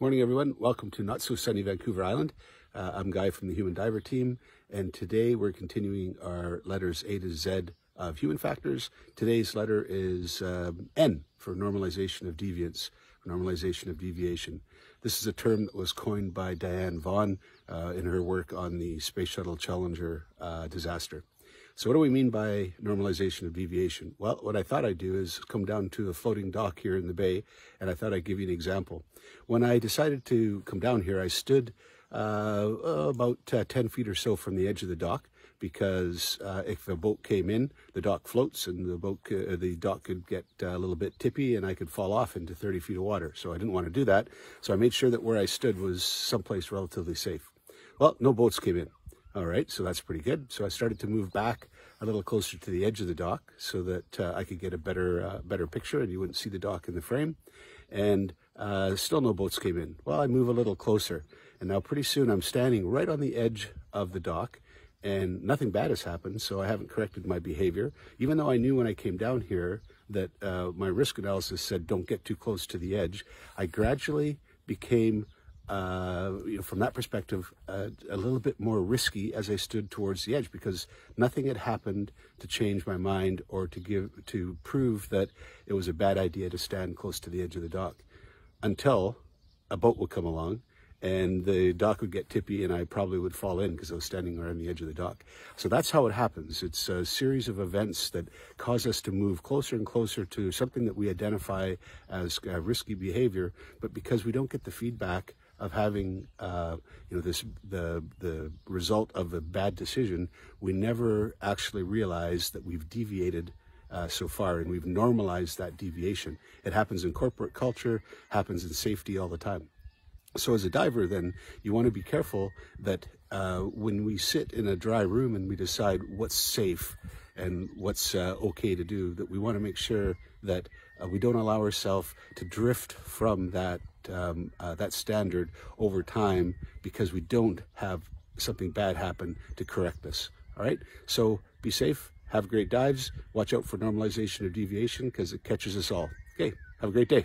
Morning, everyone. Welcome to Not So Sunny Vancouver Island. Uh, I'm Guy from the Human Diver team, and today we're continuing our letters A to Z of human factors. Today's letter is um, N for normalization of deviance, normalization of deviation. This is a term that was coined by Diane Vaughan uh, in her work on the Space Shuttle Challenger uh, disaster. So what do we mean by normalization of deviation? Well, what I thought I'd do is come down to a floating dock here in the bay, and I thought I'd give you an example. When I decided to come down here, I stood uh, about uh, 10 feet or so from the edge of the dock because uh, if a boat came in, the dock floats and the boat, uh, the dock could get uh, a little bit tippy and I could fall off into 30 feet of water. So I didn't want to do that. So I made sure that where I stood was someplace relatively safe. Well, no boats came in. All right, so that's pretty good. So I started to move back a little closer to the edge of the dock so that uh, I could get a better uh, better picture and you wouldn't see the dock in the frame. And uh, still no boats came in. Well, I move a little closer, and now pretty soon I'm standing right on the edge of the dock, and nothing bad has happened, so I haven't corrected my behavior. Even though I knew when I came down here that uh, my risk analysis said don't get too close to the edge, I gradually became uh, you know, from that perspective, uh, a little bit more risky as I stood towards the edge because nothing had happened to change my mind or to give to prove that it was a bad idea to stand close to the edge of the dock until a boat would come along and the dock would get tippy and I probably would fall in because I was standing on the edge of the dock. So that's how it happens. It's a series of events that cause us to move closer and closer to something that we identify as uh, risky behavior, but because we don't get the feedback of having uh, you know this the the result of a bad decision, we never actually realize that we've deviated uh, so far and we've normalized that deviation. It happens in corporate culture, happens in safety all the time. So as a diver, then you want to be careful that uh, when we sit in a dry room and we decide what's safe and what's uh, okay to do, that we want to make sure that uh, we don't allow ourselves to drift from that um, uh, that standard over time because we don't have something bad happen to correct this. All right, so be safe, have great dives, watch out for normalization of deviation because it catches us all. Okay, have a great day.